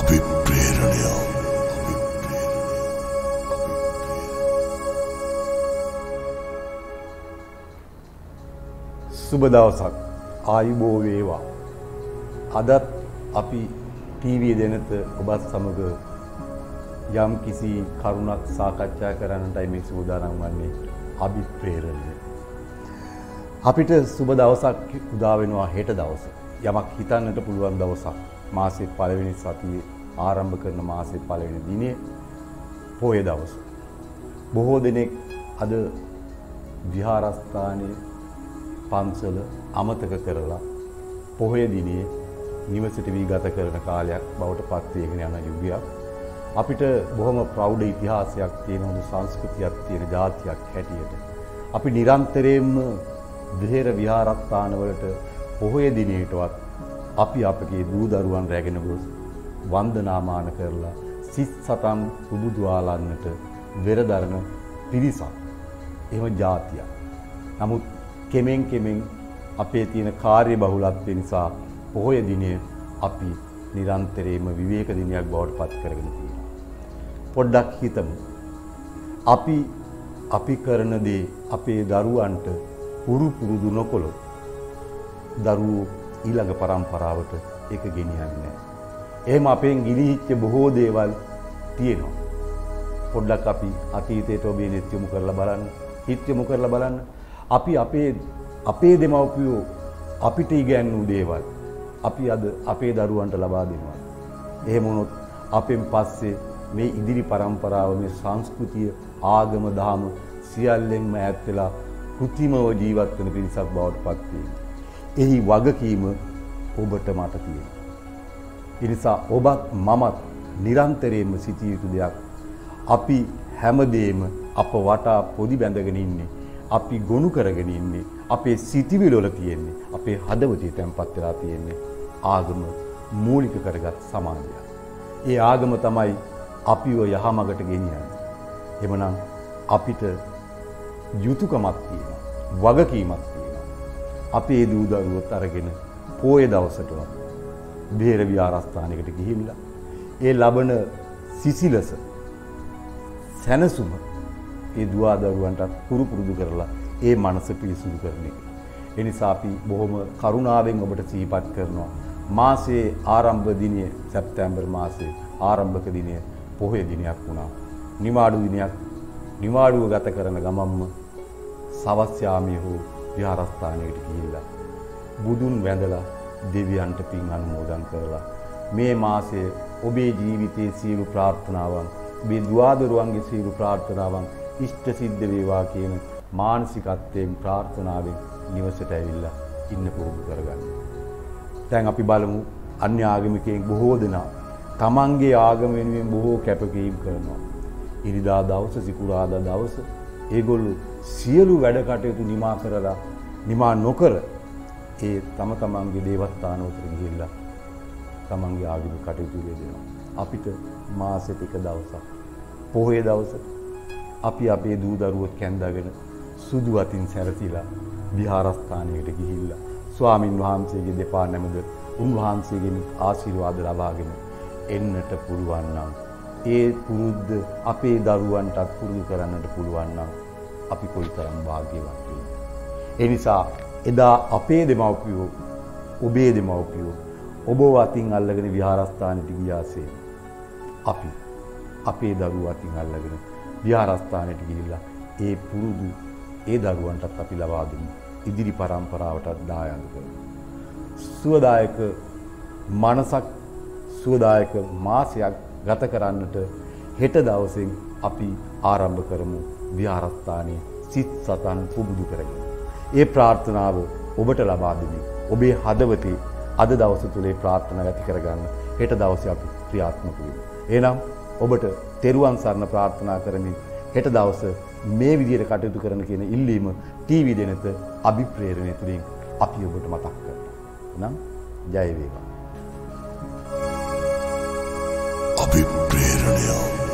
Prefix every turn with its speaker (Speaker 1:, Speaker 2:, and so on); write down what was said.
Speaker 1: අභිප්‍රේරණය
Speaker 2: සුබ දවසක් ආයුබෝ වේවා. අදත් අපි ටීවී දෙනත ඔබත් සමග යම් කිසි කරුණක් සාකච්ඡා කරන්නටයි මේ සූදානම් වන්නේ අභිප්‍රේරණය. අපිට සුබ දවසක් උදා වෙනවා හෙට දවස. යමක් හිතන්නට පුළුවන් දවසක්. මාසේ පළවෙනි සතියේ ආරම්භ කරන මාසේ පළවෙනි දිනේ පොය දවස. බොහෝ දෙනෙක් අද විහාරස්ථානයේ පන්සල අමතක කරලා පොහොය දිනේ නිවසට වී ගත කරන කාලයක් බවට පත්වේගෙන යන යුගයක්. අපිට බොහොම ප්‍රෞඩ ඉතිහාසයක් තියෙන හොඳ සංස්කෘතියක් තියෙන ජාතියක් හැටියට. අපි නිරන්තරයෙන්ම විහෙර විහාරස්ථානවලට පොහොය දිනේටවත් අපි අපගේ දූ දරුවන් රැගෙන ගොස් වන්දනාමාන කරලා සිත් සතන් පුබුදුවාලන්නට වෙරදරන පිරිසක්. එහෙම ජාතියක්. නමුත් කෙමෙන් කෙමෙන් අපේ තියෙන කාර්ය බහුලත්වය නිසා පොහොය දිනය අපි නිරන්තරයෙන්ම විවේක දිනයක් බවට පත් කරගෙන තියෙනවා. පොඩ්ඩක් හිතමු. අපි අපි කරන දේ අපේ දරුවන්ට පුරු පුරුදු නොකොළොත් දරුවෝ ඊළඟ පරම්පරාවට ඒක ගෙනියන්නේ නැහැ. එහෙම අපෙන් ගිලිහිච්ච බොහෝ දේවල් තියෙනවා. පොඩ්ඩක් අපි අතීතයට ඔබේ නෙත් යොමු කරලා බලන්න, හිත යොමු කරලා බලන්න. අපි අපේ අපේ දෙමව්පියෝ අපිට ඉගැන්වූ දේවල් අපි අද අපේ දරුවන්ට ලබා දෙනවා. එහෙම වුණොත් අපෙන් පස්සේ මේ ඉදිරි પરම්පරාව මේ සංස්කෘතිය ආගම දහම සියල්ලෙන්ම ඈත් වෙලා කෘතිමව ජීවත් වෙන පිරිසක් බවට පත් වෙනවා. එහි වගකීම ඔබට මට තියෙනවා. ඒ නිසා ඔබත් මමත් නිරන්තරයෙන්ම සිටිය යුතු දෙයක් අපි හැමදේම අප වටා පොදි බැඳගෙන ඉන්නේ අපි ගොනු කරගෙන ඉන්නේ අපේ සිතිවිලි වල තියෙන්නේ අපේ හදවතේ තැන්පත් වෙලා තියෙන්නේ ආගම මූලික කරගත් සමාජයක්. ඒ ආගම තමයි අපිව යහමගට ගෙනියන්නේ. එමනම් අපිට යුතුයකමක් තියෙනවා. වගකීමක් තියෙනවා. අපේ දූ දරුවොත් අරගෙන පෝය දවසටවත් බේර විහාරස්ථානයකට ගිහිල්ලා ඒ ලබන සිසිලස සැනසුම ඒ දුවා දරුවන්ටත් පුරු පුරුදු කරලා ඒ මනස පිරිසුදු කරන එක. ඒ නිසා අපි බොහොම කරුණාවෙන් ඔබට සිහිපත් කරනවා. මාසයේ ආරම්භ දිනය සැප්තැම්බර් මාසයේ ආරම්භක දිනය පොහොය දිනයක් වුණා. නිවාඩු දිනයක් නිවාඩුව ගත කරන ගමම්ම සවස් යාමයේ හෝ විහාරස්ථානයකට ගිහිල්ලා බුදුන් වැඳලා දෙවියන්ට පින් අනුමෝදන් කරලා මේ මාසයේ ඔබේ ජීවිතයේ සියලු ප්‍රාර්ථනාවන් ඔබේ දුවදරුවන්ගේ සියලු ප්‍රාර්ථනාවන් ඉෂ්ට සිද්ධ වේවා කියන මානසිකත්වයෙන් ප්‍රාර්ථනාවෙන් නිවසට ඇවිල්ලා ඉන්න පුරුදු කරගන්න. දැන් අපි බලමු අන්‍ය ආගමිකයන් බොහෝ දෙනා තමන්ගේ ආගම වෙනුවෙන් බොහෝ කැපකිරීම කරනවා. ඉරිදා දවස සිකුරාදා දවස ඒගොල්ලෝ සියලු වැඩ කටයුතු නිමා කරලා නිමා නොකර ඒ තම තමන්ගේ දේවස්ථානවලට ගිහිල්ලා තමන්ගේ ආගමික කටයුතු දෙනවා. අපිට මාසෙට එක දවසක් පොහොය දවස අපි අපේ දූ දරුවොත් කැන්දාගෙන සුදු අතින් සැරසිලා විහාරස්ථානයකට ගිහිල්ලා ස්වාමින් වහන්සේගේ දෙපා නැමද උන්වහන්සේගෙන් ආශිර්වාද ලබාගෙන එන්නට පුළුවන් නම් ඒ පුරුද්ද අපේ දරුවන්ටත් පුරුදු කරන්නට පුළුවන් නම් අපි කොයිතරම් වාග්යවත් වෙන්නේ. ඒ නිසා එදා අපේ දෙමව්පියෝ ඔබේ දෙමව්පියෝ ඔබ අතින් අල්ලගෙන විහාරස්ථානයට ගියාසේ අපි අපේ දරුවෝ අතින් අල්ලගෙන විහාරස්ථානයට ගිහිල්ලා ඒ පුරුදු ඒ දරුවන්ටත් අපි ලබා දෙමු. ඉදිරි පරම්පරාවටත් දායාද කරමු. සුවදායක මනසක් සුවදායක මාසයක් ගත කරන්නට හෙට දවසින් අපි ආරම්භ කරමු විහාරස්ථානයේ සිත් සතන් පුබුදු කරගෙන. ඒ ප්‍රාර්ථනාව ඔබට ලබා දෙමි. ඔබේ හදවතේ අද දවස තුලේ ප්‍රාර්ථනා ඇති කරගන්න හෙට දවසේ අපි ක්‍රියාත්මක වෙමු. එහෙනම් ඔබට තෙරුවන් සරණ ප්‍රාර්ථනා කරමින් හෙට දවස මේ විදිහට කටයුතු කරන කියන ඉල්ලීම ටීවී දෙනත අභිප්‍රේරණය තුලින් අපි ඔබට මතක් කරනවා. නම් ජය වේවා.
Speaker 1: අභිප්‍රේරණය